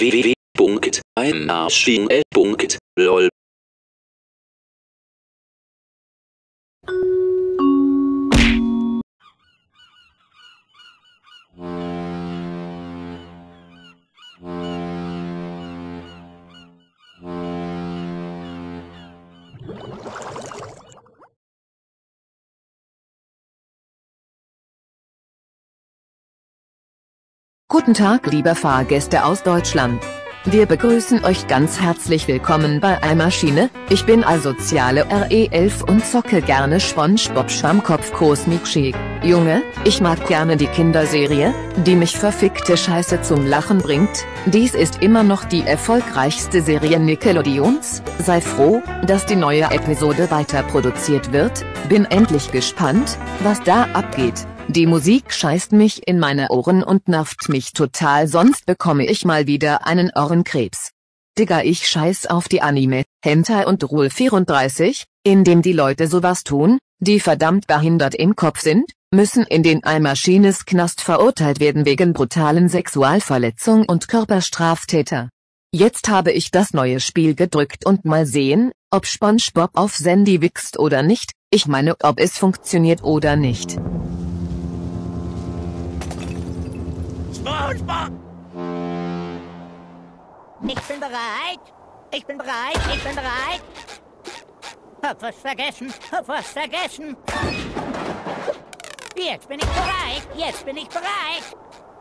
www.einarschine.lol Guten Tag liebe Fahrgäste aus Deutschland. Wir begrüßen euch ganz herzlich willkommen bei iMaschine, ich bin asoziale RE11 und zocke gerne SpongeBob Schwammkopf Cosmic Chic. Junge, ich mag gerne die Kinderserie, die mich verfickte Scheiße zum Lachen bringt, dies ist immer noch die erfolgreichste Serie Nickelodeons, sei froh, dass die neue Episode weiter produziert wird, bin endlich gespannt, was da abgeht. Die Musik scheißt mich in meine Ohren und nervt mich total sonst bekomme ich mal wieder einen Ohrenkrebs. Digga ich scheiß auf die Anime, Hentai und Rule 34, in dem die Leute sowas tun, die verdammt behindert im Kopf sind, müssen in den Eimaschines Knast verurteilt werden wegen brutalen Sexualverletzung und Körperstraftäter. Jetzt habe ich das neue Spiel gedrückt und mal sehen, ob SpongeBob auf Sandy wichst oder nicht, ich meine ob es funktioniert oder nicht. SpongeBob! Ich bin bereit. Ich bin bereit. Ich bin bereit. Hab was vergessen. Hab was vergessen. Jetzt bin ich bereit. Jetzt bin ich bereit.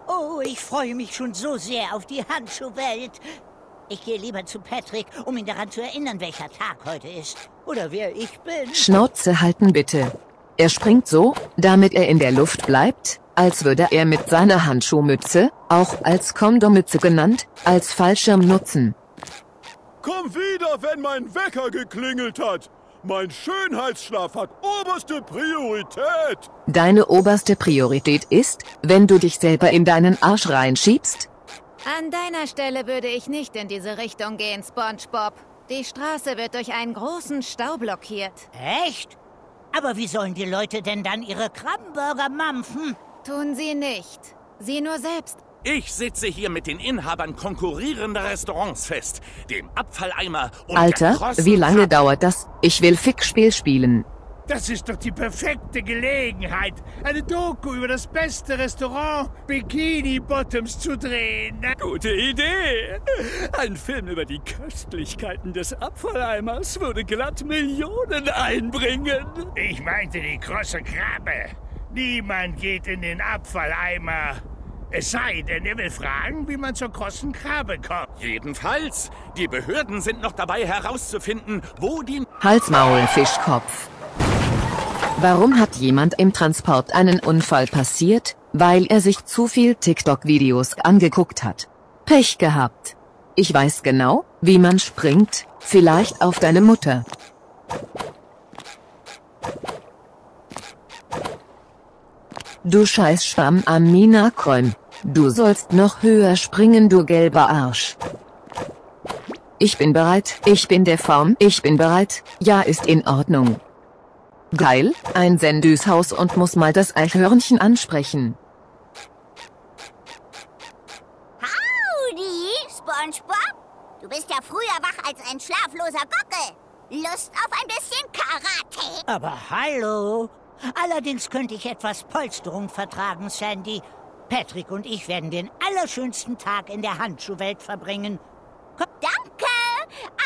Oh, ich freue mich schon so sehr auf die Handschuhwelt. Ich gehe lieber zu Patrick, um ihn daran zu erinnern, welcher Tag heute ist. Oder wer ich bin. Schnauze halten bitte. Er springt so, damit er in der Luft bleibt, als würde er mit seiner Handschuhmütze, auch als Kondomütze genannt, als Fallschirm nutzen. Komm wieder, wenn mein Wecker geklingelt hat. Mein Schönheitsschlaf hat oberste Priorität. Deine oberste Priorität ist, wenn du dich selber in deinen Arsch reinschiebst? An deiner Stelle würde ich nicht in diese Richtung gehen, SpongeBob. Die Straße wird durch einen großen Stau blockiert. Echt? Aber wie sollen die Leute denn dann ihre Krabbenburger mampfen? Tun sie nicht. Sie nur selbst. Ich sitze hier mit den Inhabern konkurrierender Restaurants fest, dem Abfalleimer und Alter, wie lange dauert das? Ich will Fickspiel spielen. Das ist doch die perfekte Gelegenheit, eine Doku über das beste Restaurant Bikini Bottoms zu drehen. Gute Idee. Ein Film über die Köstlichkeiten des Abfalleimers würde glatt Millionen einbringen. Ich meinte die krosse Krabbe. Niemand geht in den Abfalleimer. Es sei denn, er will fragen, wie man zur krossen Krabbe kommt. Jedenfalls, die Behörden sind noch dabei herauszufinden, wo die... Halsmaul Fischkopf. Warum hat jemand im Transport einen Unfall passiert? Weil er sich zu viel TikTok-Videos angeguckt hat. Pech gehabt. Ich weiß genau, wie man springt, vielleicht auf deine Mutter. Du scheiß Schwamm Amina Kräum. Du sollst noch höher springen, du gelber Arsch. Ich bin bereit, ich bin der Form, ich bin bereit, ja ist in Ordnung. Geil, ein Sendüshaus und muss mal das Eichhörnchen ansprechen. Howdy, SpongeBob. Du bist ja früher wach als ein schlafloser Gockel. Lust auf ein bisschen Karate? Aber hallo. Allerdings könnte ich etwas Polsterung vertragen, Sandy. Patrick und ich werden den allerschönsten Tag in der Handschuhwelt verbringen. Danke.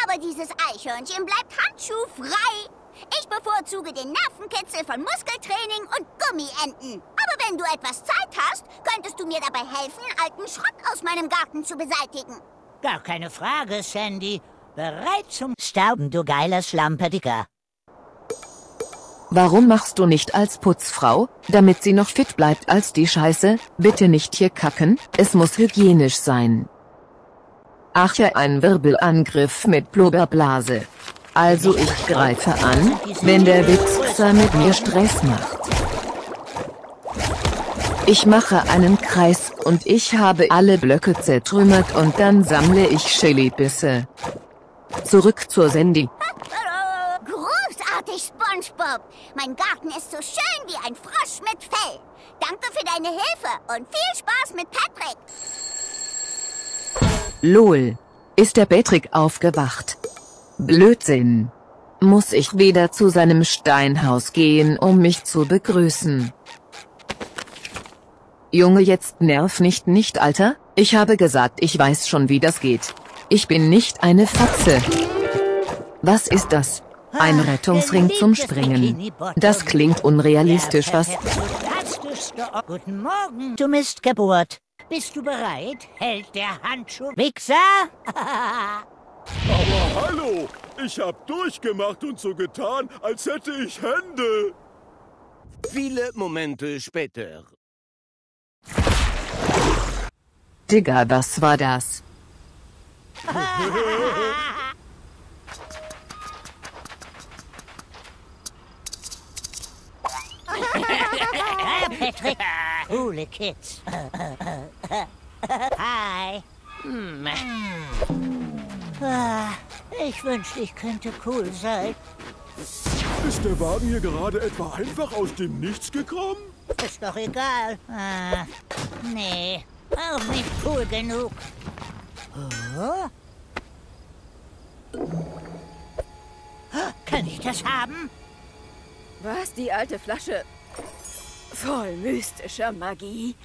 Aber dieses Eichhörnchen bleibt handschuhfrei. Ich bevorzuge den Nervenkitzel von Muskeltraining und Gummienten. Aber wenn du etwas Zeit hast, könntest du mir dabei helfen, alten Schrott aus meinem Garten zu beseitigen. Gar keine Frage, Sandy. Bereit zum Sterben, du geiler Schlampedicker. Warum machst du nicht als Putzfrau, damit sie noch fit bleibt als die Scheiße? Bitte nicht hier kacken, es muss hygienisch sein. Ach ja, ein Wirbelangriff mit Blubberblase. Also ich greife an, wenn der Wichser mit mir Stress macht. Ich mache einen Kreis und ich habe alle Blöcke zertrümmert und dann sammle ich Chili-Bisse. Zurück zur Sandy. Großartig, SpongeBob. Mein Garten ist so schön wie ein Frosch mit Fell. Danke für deine Hilfe und viel Spaß mit Patrick. Lol. Ist der Patrick aufgewacht? Blödsinn. Muss ich wieder zu seinem Steinhaus gehen, um mich zu begrüßen? Junge, jetzt nerv nicht nicht, Alter. Ich habe gesagt, ich weiß schon, wie das geht. Ich bin nicht eine Fatze. Was ist das? Ein Ah, Rettungsring zum Springen. Das klingt unrealistisch, was? Guten Morgen, du Mistgeburt. Bist du bereit? Hält der Handschuh. Wichser? Aber hallo, ich hab durchgemacht und so getan, als hätte ich Hände. Viele Momente später. Digga, was war das? Patrick. Coole Kids. Hi. Hm. Ah, Ich wünschte, ich könnte cool sein. Ist der Wagen hier gerade etwa einfach aus dem Nichts gekommen? Ist doch egal. Ah, nee, auch nicht cool genug. Oh? Kann ich das haben? Was, die alte Flasche? Voll mystischer Magie.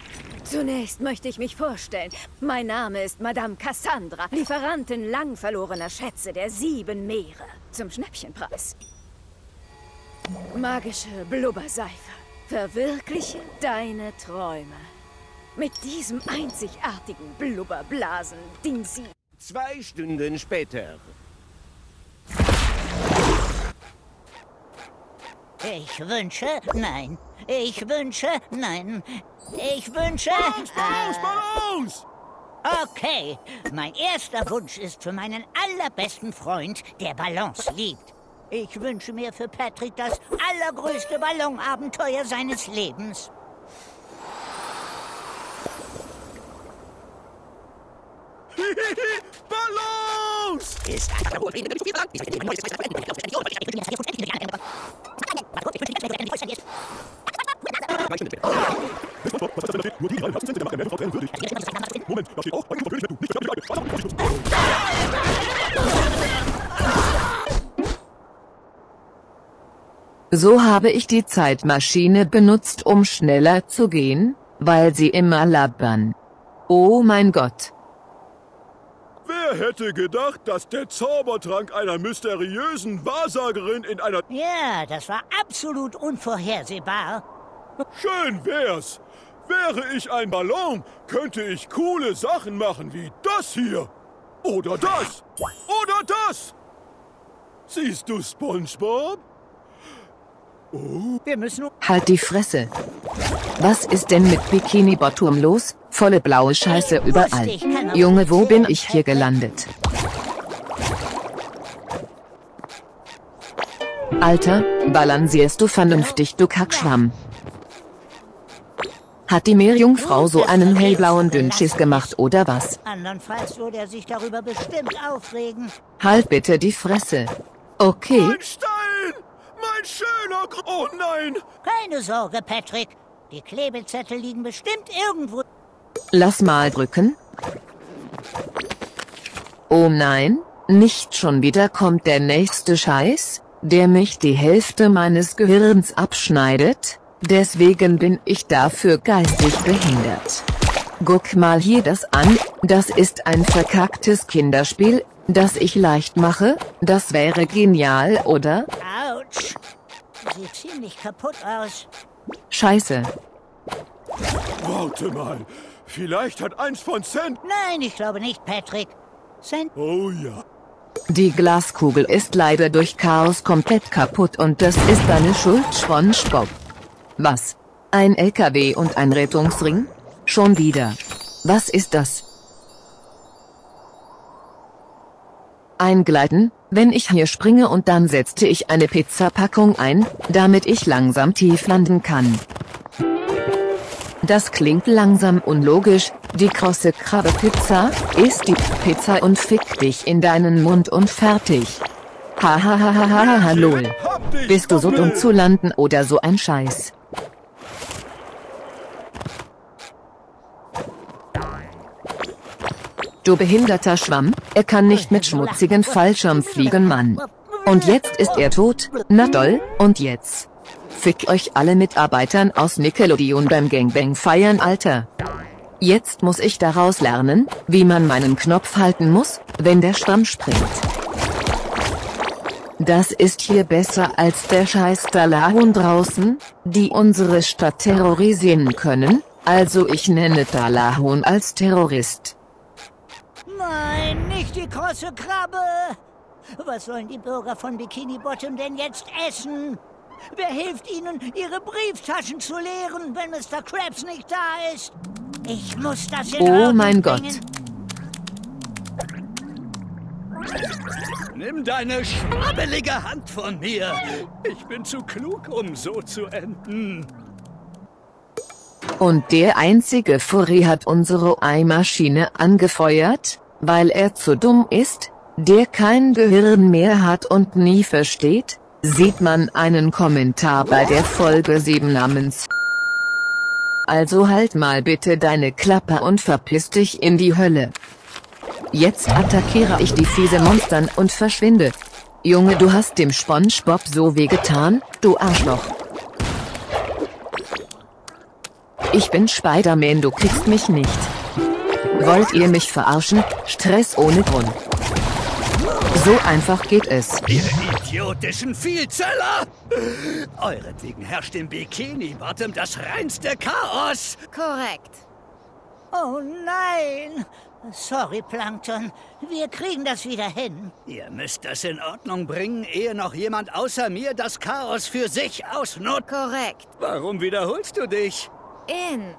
Zunächst möchte ich mich vorstellen. Mein Name ist Madame Cassandra, Lieferantin lang verlorener Schätze der sieben Meere. Zum Schnäppchenpreis. Magische Blubberseife. Verwirkliche deine Träume. Mit diesem einzigartigen Blubberblasen-Ding sie. Zwei Stunden später. Ich wünsche, nein. Ich wünsche, nein. Ich wünsche. Balance, Balance, äh, Balance! Okay, mein erster Wunsch ist für meinen allerbesten Freund, der Ballons liebt. Ich wünsche mir für Patrick das allergrößte Ballonabenteuer seines Lebens. Balance! Ist auch, So habe ich die Zeitmaschine benutzt, um schneller zu gehen, weil sie immer labbern. Oh mein Gott. Wer hätte gedacht, dass der Zaubertrank einer mysteriösen Wahrsagerin in einer... Ja, das war absolut unvorhersehbar. Schön wär's. Wäre ich ein Ballon, könnte ich coole Sachen machen wie das hier. Oder das. Oder das. Siehst du, SpongeBob? Wir müssen Halt die Fresse. Was ist denn mit Bikini Bottom los? Volle blaue Scheiße überall. Junge, wo bin ich hier gelandet? Alter, balancierst du vernünftig, du Kackschwamm. Hat die Meerjungfrau so einen hellblauen Dünnschiss gemacht oder was? Andernfalls würde er sich darüber bestimmt aufregen. Halt bitte die Fresse. Okay, Mein Stein! Mein schöner... Gr oh nein! Keine Sorge, Patrick. Die Klebezettel liegen bestimmt irgendwo. lass mal drücken. Oh nein, nicht schon wieder kommt der nächste Scheiß, der mich die Hälfte meines Gehirns abschneidet. Deswegen bin ich dafür geistig behindert. Guck mal hier das an, das ist ein verkacktes Kinderspiel, das ich leicht mache, das wäre genial, oder? Autsch. Sieht ziemlich kaputt aus. Scheiße. Warte mal. Vielleicht hat eins von Cent... Nein, ich glaube nicht, Patrick. Cent Oh ja. Die Glaskugel ist leider durch Chaos komplett kaputt und das ist deine Schuld, SpongeBob. Was? Ein LKW und ein Rettungsring? Schon wieder. Was ist das? Eingleiten, wenn ich hier springe und dann setzte ich eine Pizzapackung ein, damit ich langsam tief landen kann. Das klingt langsam unlogisch, die krosse Krabbe Pizza, isst die Pizza und fick dich in deinen Mund und fertig. Hahaha, lol. Bist du so dumm zu landen oder so ein Scheiß? Du behinderter Schwamm, er kann nicht mit schmutzigen Fallschirm fliegen, Mann. Und jetzt ist er tot, na doll, und jetzt? Fick euch alle Mitarbeitern aus Nickelodeon beim Gangbang feiern, Alter. Jetzt muss ich daraus lernen, wie man meinen Knopf halten muss, wenn der Schwamm springt. Das ist hier besser als der scheiß Dalahun draußen, die unsere Stadt terrorisieren können, also ich nenne Dalahun als Terrorist. Nein, nicht die große Krabbe! Was sollen die Bürger von Bikini Bottom denn jetzt essen? Wer hilft ihnen, ihre Brieftaschen zu leeren, wenn Mr. Krabs nicht da ist? Ich muss das in Oh Ordnung mein Gott. bringen. Nimm deine schwabbelige Hand von mir. Ich bin zu klug, um so zu enden. Und der einzige Furry hat unsere Eimaschine angefeuert, weil er zu dumm ist, der kein Gehirn mehr hat und nie versteht, sieht man einen Kommentar bei der Folge 7 namens Also halt mal bitte deine Klappe und verpiss dich in die Hölle. Jetzt attackiere ich die fiese Monstern und verschwinde. Junge, du hast dem SpongeBob so wehgetan, du Arschloch. Ich bin Spider-Man, du kriegst mich nicht. Wollt ihr mich verarschen? Stress ohne Grund. So einfach geht es. Ihr idiotischen Vielzeller! Euretwegen herrscht im Bikini Bottom das reinste Chaos! Korrekt. Oh nein! Sorry, Plankton. Wir kriegen das wieder hin. Ihr müsst das in Ordnung bringen, ehe noch jemand außer mir das Chaos für sich ausnutzt. Korrekt. Warum wiederholst du dich? In.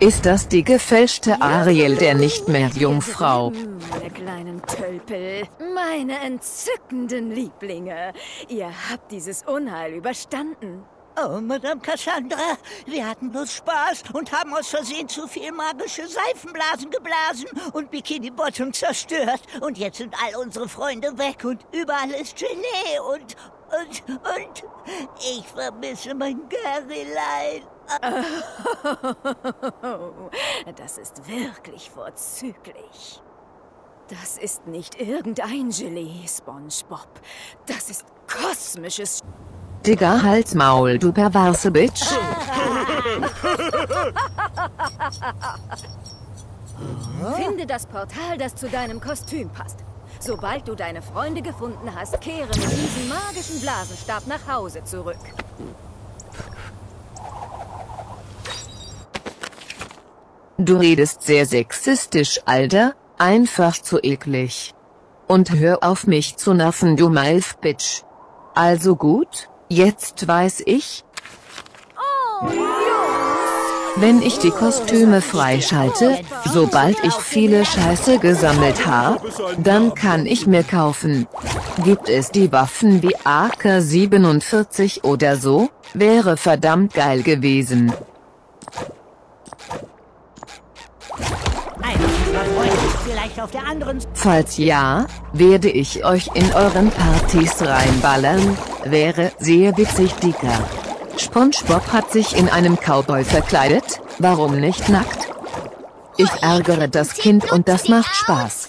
Ist das die gefälschte Ariel der nicht mehr Jungfrau? Hm, Meine kleinen Tölpel, meine entzückenden Lieblinge. Ihr habt dieses Unheil überstanden. Oh, Madame Cassandra, wir hatten bloß Spaß und haben aus Versehen zu viel magische Seifenblasen geblasen und Bikini Bottom zerstört. Und jetzt sind all unsere Freunde weg und überall ist Gelee und, und, und ich vermisse mein Garylein. Das ist wirklich vorzüglich. Das ist nicht irgendein Gelee, SpongeBob. Das ist kosmisches Digga, halt's Maul, du perverse Bitch. Finde das Portal, das zu deinem Kostüm passt. Sobald du deine Freunde gefunden hast, kehre mit diesem magischen Blasenstab nach Hause zurück. Du redest sehr sexistisch, Alter, einfach zu eklig. Und hör auf mich zu nerven, du Milf Bitch. Also gut, jetzt weiß ich, wenn ich die Kostüme freischalte, sobald ich viele Scheiße gesammelt habe, dann kann ich mir kaufen. Gibt es die Waffen wie AK-47 oder so? Wäre verdammt geil gewesen. Einer unserer Freunde ist vielleicht auf der anderen Falls ja, werde ich euch in euren Partys reinballern, wäre sehr witzig dicker. SpongeBob hat sich in einem Cowboy verkleidet, warum nicht nackt? Ich ärgere das Kind und das macht Spaß.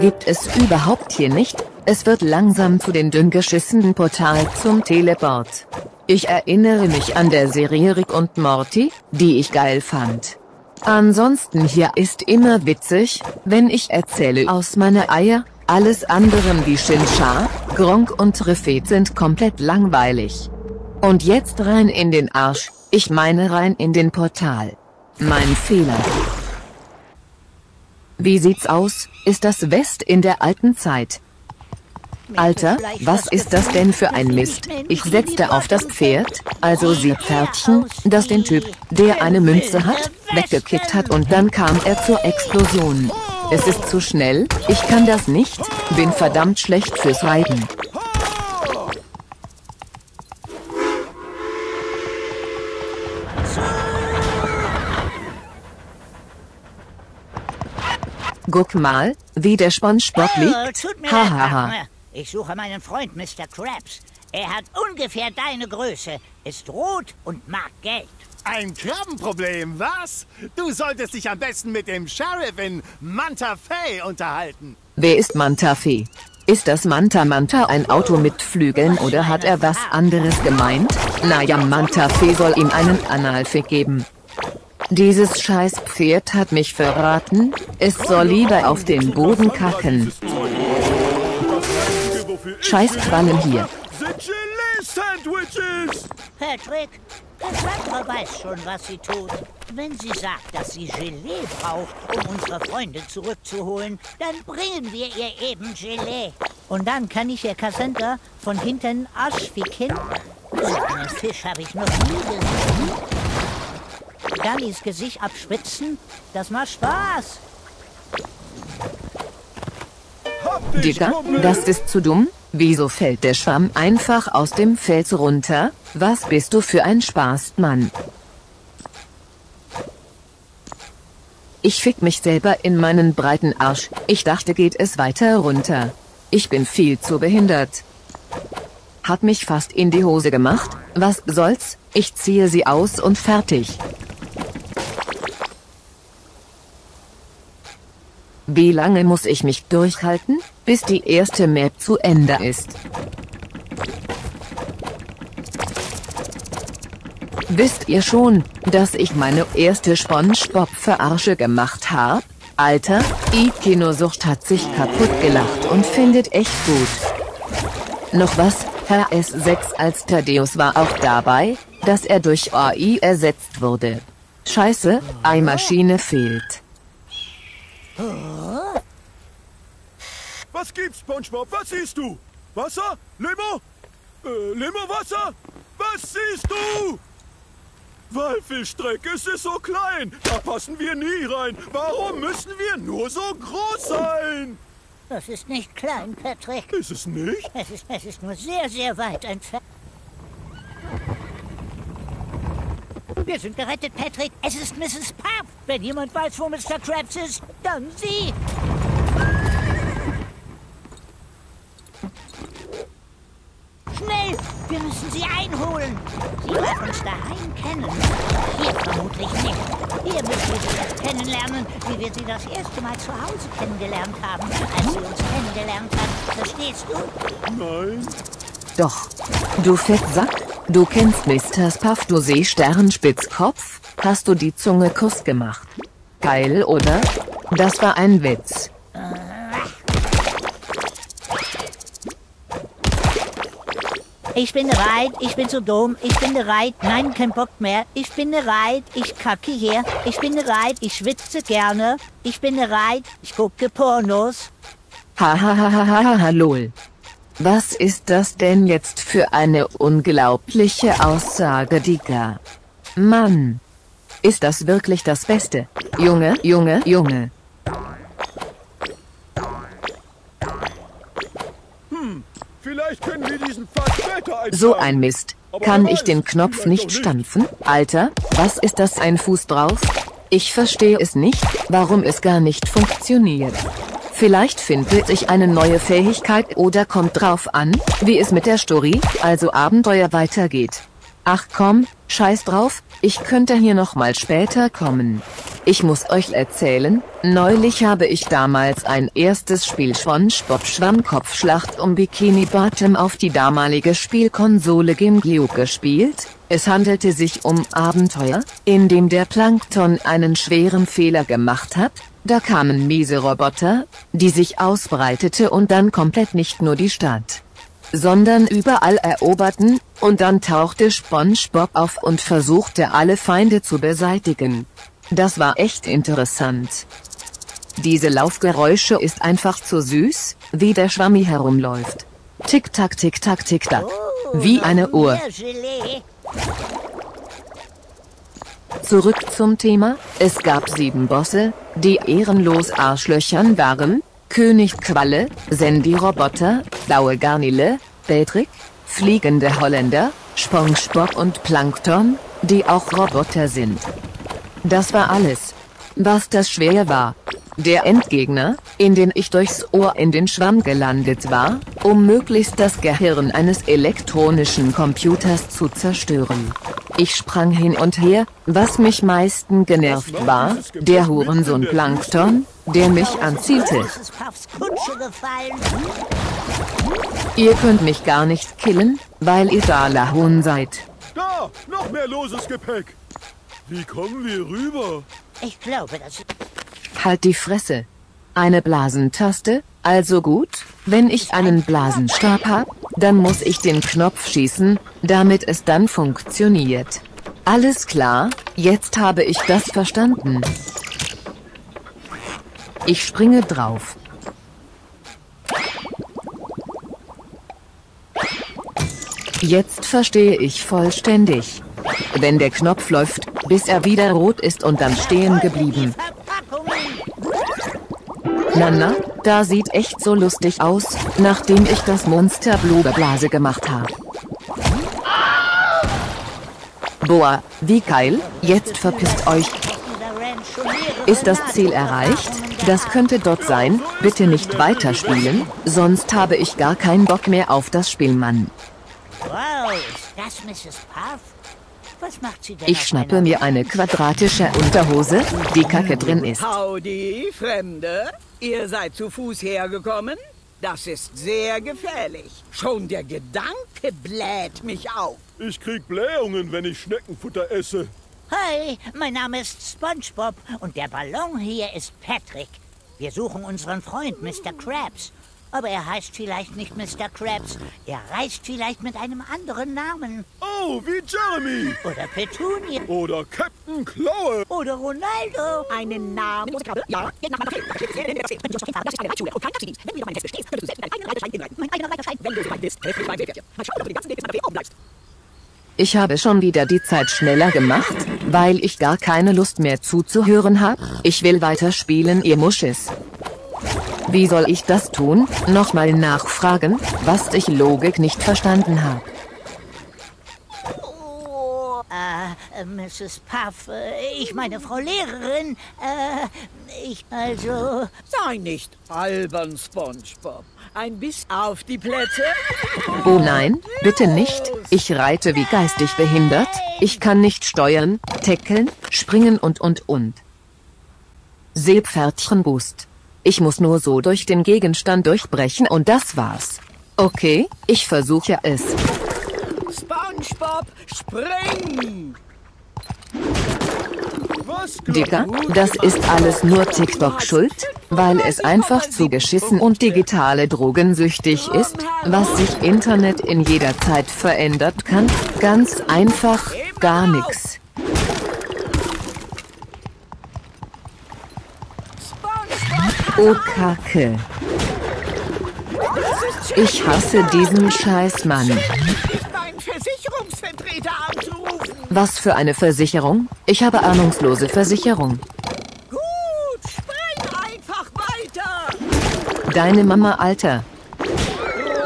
Gibt es überhaupt hier nicht, es wird langsam zu den dünn geschissenen Portal zum Teleport. Ich erinnere mich an der Serie Rick und Morty, die ich geil fand. Ansonsten hier ist immer witzig, wenn ich erzähle aus meiner Eier, alles anderen wie Shinsha, Gronk und Refet sind komplett langweilig. Und jetzt rein in den Arsch, ich meine rein in den Portal. Mein Fehler. Wie sieht's aus, ist das West in der alten Zeit? Alter, was ist das denn für ein Mist? Ich setzte auf das Pferd, also sie Pferdchen, das den Typ, der eine Münze hat, weggekickt hat und dann kam er zur Explosion. Es ist zu schnell, ich kann das nicht, bin verdammt schlecht fürs Reiten. Guck mal, wie der SpongeBob liegt. Hahaha. Ich suche meinen Freund Mr. Krabs. Er hat ungefähr deine Größe, ist rot und mag Geld. Ein Krabbenproblem, was? Du solltest dich am besten mit dem Sheriff in Manta Fe unterhalten. Wer ist Manta Fe? Ist das Manta Manta ein Auto mit Flügeln oder hat er was anderes gemeint? Naja, Manta Fe soll ihm einen Analfick geben. Dieses Scheißpferd hat mich verraten, es soll lieber auf den Boden kacken. Scheißquallen hier. Sind Gelee-Sandwiches! Patrick, Cassandra weiß schon, was sie tut. Wenn sie sagt, dass sie Gelee braucht, um unsere Freunde zurückzuholen, dann bringen wir ihr eben Gelee. Und dann kann ich ihr Cassandra von hinten ausspicken. So einen Fisch habe ich noch nie gesehen. Dann ins Gesicht abschwitzen, das macht Spaß. Digga, das ist zu dumm. Wieso fällt der Schwamm einfach aus dem Fels runter? Was bist du für ein Spaßmann? Ich fick mich selber in meinen breiten Arsch. Ich dachte geht es weiter runter. Ich bin viel zu behindert. Hat mich fast in die Hose gemacht. Was soll's? Ich ziehe sie aus und fertig. Wie lange muss ich mich durchhalten, bis die erste Map zu Ende ist? Wisst ihr schon, dass ich meine erste Spongebob-Verarsche gemacht habe? Alter, Ikinosucht hat sich kaputt gelacht und findet echt gut. Noch was, Herr S6 als Thaddeus war auch dabei, dass er durch AI ersetzt wurde. Scheiße, Eimaschine fehlt. Was gibt's, SpongeBob? Was siehst du? Wasser? Limo? Äh, Limo-Wasser? Was siehst du? Walfischstreck, es ist so klein. Da passen wir nie rein. Warum müssen wir nur so groß sein? Das ist nicht klein, Patrick. Ist es nicht? Es ist, es ist nur sehr, sehr weit entfernt. Wir sind gerettet, Patrick. Es ist Mrs. Puff. Wenn jemand weiß, wo Mr. Krabs ist, dann sie. Schnell! Wir müssen sie einholen. Sie wird uns daheim kennen. Hier vermutlich nicht. Hier müssen wir sie erst kennenlernen, wie wir sie das erste Mal zu Hause kennengelernt haben, als sie uns kennengelernt hat. Verstehst du? Nein. Doch. Du Fettsack, du kennst Mr. Spuff, du Seesternspitzkopf, hast du die Zunge Kuss gemacht. Geil, oder? Das war ein Witz. Ich bin bereit, ich bin so dumm, ich bin bereit, nein, kein Bock mehr. Ich bin bereit, ich kacke hier, ich bin bereit, ich schwitze gerne, ich bin bereit, ich gucke Pornos. Hahaha, lol. Was ist das denn jetzt für eine unglaubliche Aussage, Digga? Mann. Ist das wirklich das Beste? Junge, Junge, Junge. Hm, vielleicht können wir diesen. So ein Mist. Kann ich den Knopf nicht stampfen? Alter, was ist das ein Fuß drauf? Ich verstehe es nicht, warum es gar nicht funktioniert. Vielleicht finde ich eine neue Fähigkeit oder kommt drauf an, wie es mit der Story, also Abenteuer weitergeht. Ach komm, scheiß drauf, ich könnte hier nochmal später kommen. Ich muss euch erzählen, neulich habe ich damals ein erstes Spiel SpongeBob Schwammkopfschlacht um Bikini Bottom auf die damalige Spielkonsole GameCube gespielt. Es handelte sich um Abenteuer, in dem der Plankton einen schweren Fehler gemacht hat, da kamen miese Roboter, die sich ausbreitete und dann komplett nicht nur die Stadt, sondern überall eroberten, und dann tauchte SpongeBob auf und versuchte alle Feinde zu beseitigen. Das war echt interessant. Diese Laufgeräusche ist einfach zu süß, wie der Schwammi herumläuft. Tick-Tack, Tick-Tack, Tick-Tack. Wie eine Uhr. Zurück zum Thema, es gab sieben Bosse, die ehrenlos Arschlöchern waren, König Qualle, Sandy-Roboter, blaue Garnele, Patrick, fliegende Holländer, SpongeBob und Plankton, die auch Roboter sind. Das war alles. Was das schwer war. Der Endgegner, in den ich durchs Ohr in den Schwamm gelandet war, um möglichst das Gehirn eines elektronischen Computers zu zerstören. Ich sprang hin und her, was mich meisten genervt war, der Hurensohn Plankton, der mich anzielte. Ihr könnt mich gar nicht killen, weil ihr Dalahun seid. Da, noch mehr loses Gepäck. Wie kommen wir rüber? Ich glaube, das Halt die Fresse. Eine Blasentaste? Also gut, wenn ich einen Blasenstab hab, dann muss ich den Knopf schießen, damit es dann funktioniert. Alles klar, jetzt habe ich das verstanden. Ich springe drauf. Jetzt verstehe ich vollständig. Wenn der Knopf läuft, bis er wieder rot ist und dann stehen geblieben. Nana, da sieht echt so lustig aus, nachdem ich das Monster Blubberblase gemacht habe. Boah, wie geil, jetzt verpisst euch. Ist das Ziel erreicht? Das könnte dort sein, bitte nicht weiterspielen, sonst habe ich gar keinen Bock mehr auf das Spiel, Mann. Wow, ist das Mrs. Puff? Was macht sie denn Ich schnappe mir eine quadratische Unterhose, die Kacke drin ist. Howdy, Fremde. Ihr seid zu Fuß hergekommen? Das ist sehr gefährlich. Schon der Gedanke bläht mich auf. Ich krieg Blähungen, wenn ich Schneckenfutter esse. Hi, mein Name ist SpongeBob und der Ballon hier ist Patrick. Wir suchen unseren Freund Mr. Krabs. Aber er heißt vielleicht nicht Mr. Krabs. Er reist vielleicht mit einem anderen Namen. Oh, wie Jeremy. Oder Petunia. Oder Captain Klaue. Oder Ronaldo. Einen Namen. Ja, geht nach meiner Das ist eine Reitschule und kein Taxidienst. Wenn du wieder meinen Test bestehst, könntest du selbst deinen eigenen Reiterschein inleiten. Mein eigener Reiterschein, wenn du so weit bist, helft mir beim Seepferdchen. Mal schauen, ob du den ganzen Weg bis nach der oben bleibst. Ich habe schon wieder die Zeit schneller gemacht, weil ich gar keine Lust mehr zuzuhören habe. Ich will weiter spielen, ihr Muschis. Wie soll ich das tun? Nochmal nachfragen, was ich Logik nicht verstanden habe. Oh, äh, äh, Mrs. Puff, äh, ich meine Frau Lehrerin, äh, ich also... Sei nicht albern, SpongeBob. Ein Biss auf die Plätze. Oh nein, bitte nicht. Ich reite wie geistig behindert. Ich kann nicht steuern, tackeln, springen und und und. Seepferdchenboost. Ich muss nur so durch den Gegenstand durchbrechen und das war's. Okay, ich versuche es. SpongeBob, spring! Dicker, das ist alles nur TikTok schuld, weil es einfach zu geschissen und digitale drogensüchtig ist, was sich Internet in jeder Zeit verändert kann, ganz einfach, gar nix. Oh Kacke. Ich hasse diesen Scheißmann. Was für eine Versicherung? Ich habe ahnungslose Versicherung. Gut, spring einfach weiter. Deine Mama, Alter.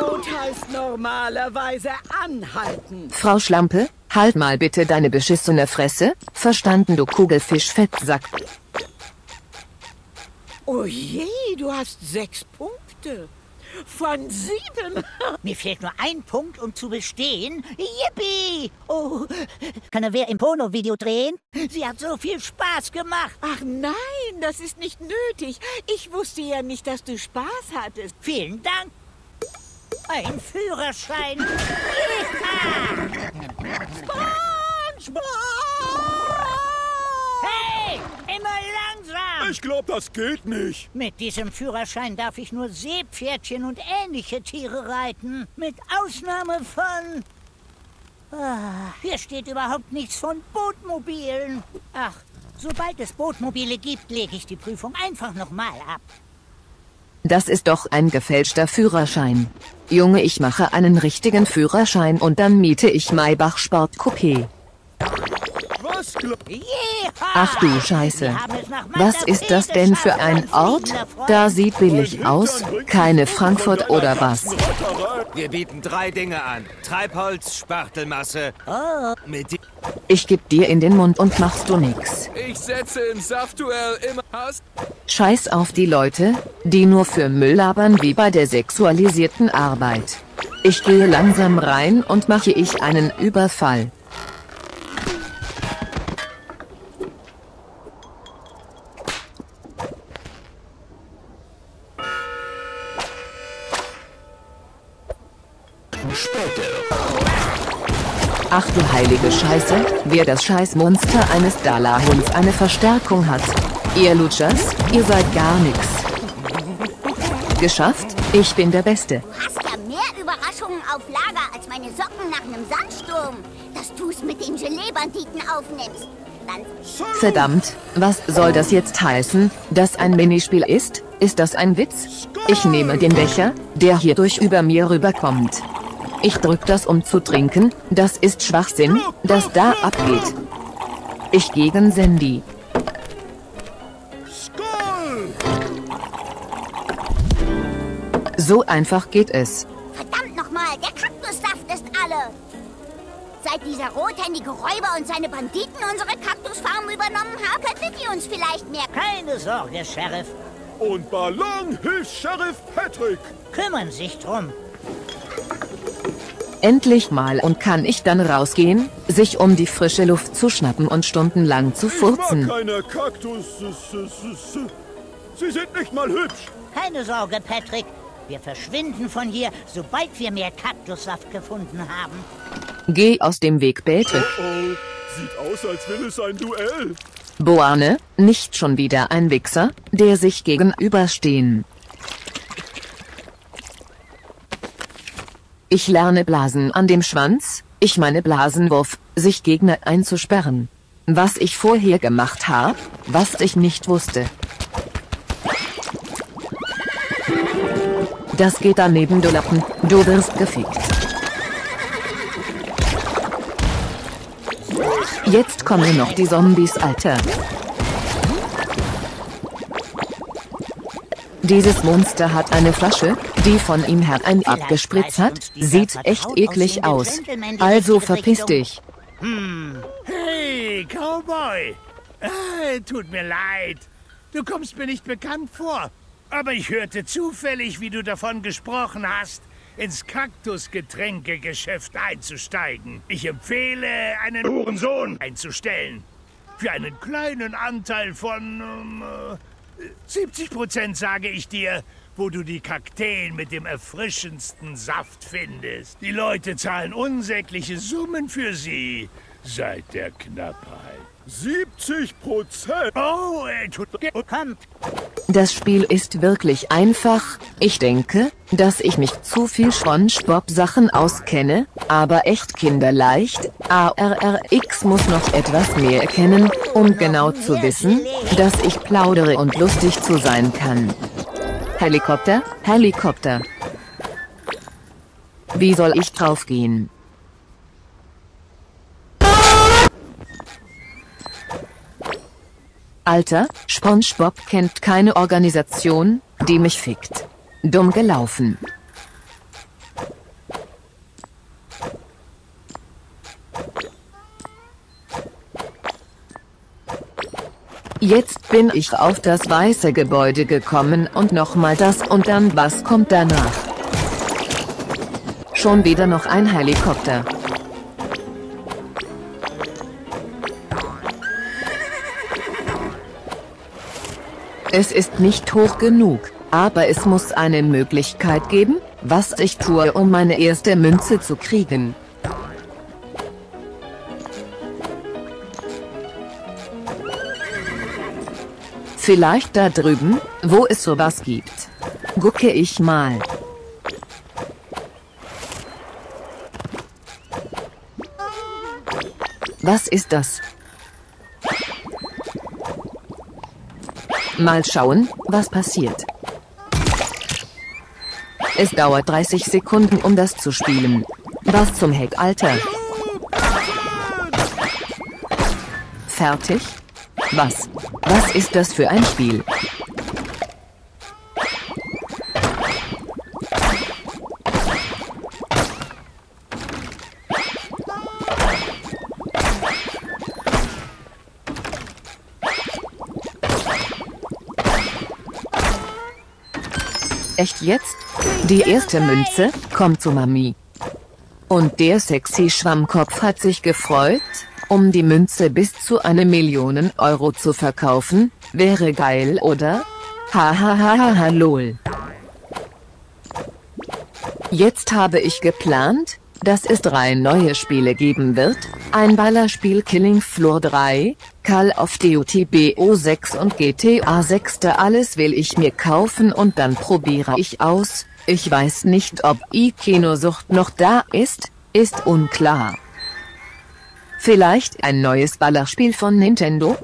Rot heißt normalerweise anhalten. Frau Schlampe, halt mal bitte deine beschissene Fresse. Verstanden, du Kugelfischfettsack. Oh je, du hast sechs Punkte. Von sieben. Mir fehlt nur ein Punkt, um zu bestehen. Yippie! Oh, kann er wer im Porno-Video drehen? Sie hat so viel Spaß gemacht. Ach nein, das ist nicht nötig. Ich wusste ja nicht, dass du Spaß hattest. Vielen Dank. Ein Führerschein. SpongeBob! Hey, immer langsam. Ich glaube, das geht nicht. Mit diesem Führerschein darf ich nur Seepferdchen und ähnliche Tiere reiten. Mit Ausnahme von... Ah, hier steht überhaupt nichts von Bootmobilen. Ach, sobald es Bootmobile gibt, lege ich die Prüfung einfach nochmal ab. Das ist doch ein gefälschter Führerschein. Junge, ich mache einen richtigen Führerschein und dann miete ich Maybach Sport Coupé. Ach du Scheiße. Was ist das denn für ein Ort? Da sieht billig aus. Keine Frankfurt oder was? Wir bieten drei Dinge an. Treibholz, Spachtelmasse. Die Ich geb dir in den Mund und machst du nix. Ich setze im Saftduell immer Hass. Scheiß auf die Leute, die nur für Müll labern wie bei der sexualisierten Arbeit. Ich gehe langsam rein und mache ich einen Überfall. Ach du heilige Scheiße, wer das Scheißmonster eines Dalahunds eine Verstärkung hat. Ihr Lutschers, ihr seid gar nix. Geschafft, ich bin der Beste. Hast ja mehr Überraschungen auf Lager als meine Socken nach einem Sandsturm. Dass du's mit dem Gelee-Banditen aufnimmst. Dann Verdammt, was soll das jetzt heißen, dass ein Minispiel ist? Ist das ein Witz? Ich nehme den Becher, der hierdurch über mir rüberkommt. Ich drück das um zu trinken, das ist Schwachsinn, das da abgeht. Ich gegen Sandy. So einfach geht es. Verdammt nochmal, der Kaktussaft ist alle. Seit dieser rothändige Räuber und seine Banditen unsere Kaktusfarm übernommen haben, könntet ihr uns vielleicht mehr... Keine Sorge, Sheriff. Und Ballon hilft Sheriff Patrick. Kümmern sich drum. Endlich mal und kann ich dann rausgehen, sich um die frische Luft zu schnappen und stundenlang zu Ich mag furzen. keine Kaktus. Sie sind nicht mal hübsch. Keine Sorge, Patrick. Wir verschwinden von hier, sobald wir mehr Kaktussaft gefunden haben. Geh aus dem Weg, Patrick. Oh, sieht aus, als will es ein Duell. Boane, nicht schon wieder ein Wichser, der sich gegenüberstehen. Ich lerne Blasen an dem Schwanz, ich meine Blasenwurf, sich Gegner einzusperren. Was ich vorher gemacht habe, was ich nicht wusste. Das geht daneben, du Lappen, du wirst gefickt. Jetzt kommen noch die Zombies, Alter. Dieses Monster hat eine Flasche, die von ihm herein abgespritzt hat, sieht echt eklig aus. Also verpiss dich. Hm. Hey, Cowboy. Ah, tut mir leid. Du kommst mir nicht bekannt vor. Aber ich hörte zufällig, wie du davon gesprochen hast, ins Kaktusgetränkegeschäft einzusteigen. Ich empfehle, einen Hurensohn einzustellen. Für einen kleinen Anteil von ähm, äh, 70 Prozent, sage ich dir, wo du die Kakteen mit dem erfrischendsten Saft findest. Die Leute zahlen unsägliche Summen für sie seit der Knappheit. 70 Prozent. Oh, äh, tut Kommt. Das Spiel ist wirklich einfach. Ich denke, dass ich mich zu viel SpongeBob-Sachen auskenne, aber echt kinderleicht. ARRX muss noch etwas mehr kennen, um genau zu wissen, dass ich plaudere und lustig zu sein kann. Helikopter, Helikopter. Wie soll ich draufgehen? Alter, SpongeBob kennt keine Organisation, die mich fickt. Dumm gelaufen. Jetzt bin ich auf das weiße Gebäude gekommen und nochmal das und dann was kommt danach? Schon wieder noch ein Helikopter. Es ist nicht hoch genug, aber es muss eine Möglichkeit geben, was ich tue, um meine erste Münze zu kriegen. Vielleicht da drüben, wo es sowas gibt. Gucke ich mal. Was ist das? Mal schauen, was passiert. Es dauert 30 Sekunden, um das zu spielen. Was zum Heck, Alter? Fertig? Was? Was ist das für ein Spiel? Echt jetzt? Die erste Münze kommt zu Mami. Und der sexy Schwammkopf hat sich gefreut, um die Münze bis zu eine Million Euro zu verkaufen, wäre geil, oder? Hahaha lol. Jetzt habe ich geplant, dass es drei neue Spiele geben wird, ein Ballerspiel Killing Floor 3, Call of Duty BO6 und GTA 6. Alles will ich mir kaufen und dann probiere ich aus, ich weiß nicht ob i-Kinosucht noch da ist, ist unklar. Vielleicht ein neues Ballerspiel von Nintendo?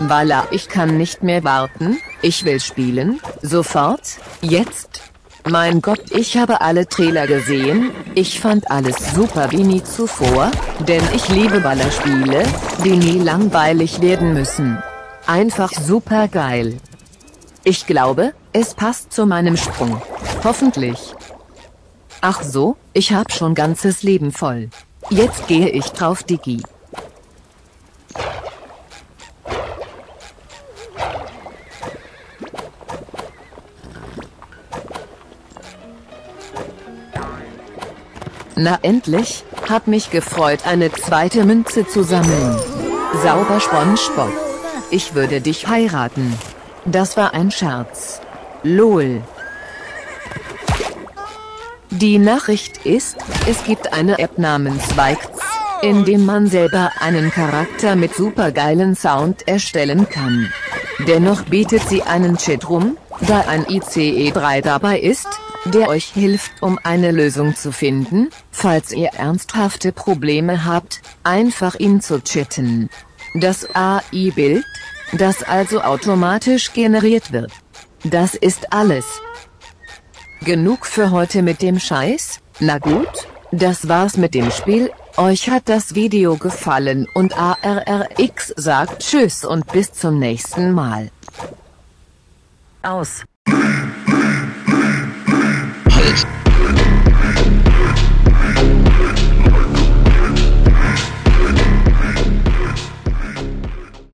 Voila, ich kann nicht mehr warten, ich will spielen, sofort, jetzt. Mein Gott, ich habe alle Trailer gesehen, ich fand alles super wie nie zuvor, denn ich liebe Ballerspiele, die nie langweilig werden müssen. Einfach super geil. Ich glaube, es passt zu meinem Sprung. Hoffentlich. Ach so, ich hab schon ganzes Leben voll. Jetzt gehe ich drauf Digi. Na endlich, hab mich gefreut eine zweite Münze zu sammeln. Sauber SpongeBob. Ich würde dich heiraten. Das war ein Scherz. LOL. Die Nachricht ist, es gibt eine App namens Vikes, in dem man selber einen Charakter mit supergeilen Sound erstellen kann. Dennoch bietet sie einen Chatroom, da ein ICE 3 dabei ist, der euch hilft um eine Lösung zu finden, falls ihr ernsthafte Probleme habt, einfach ihn zu chatten. Das AI-Bild, das also automatisch generiert wird. Das ist alles. Genug für heute mit dem Scheiß? Na gut, das war's mit dem Spiel, euch hat das Video gefallen und ARRX sagt Tschüss und bis zum nächsten Mal. Aus.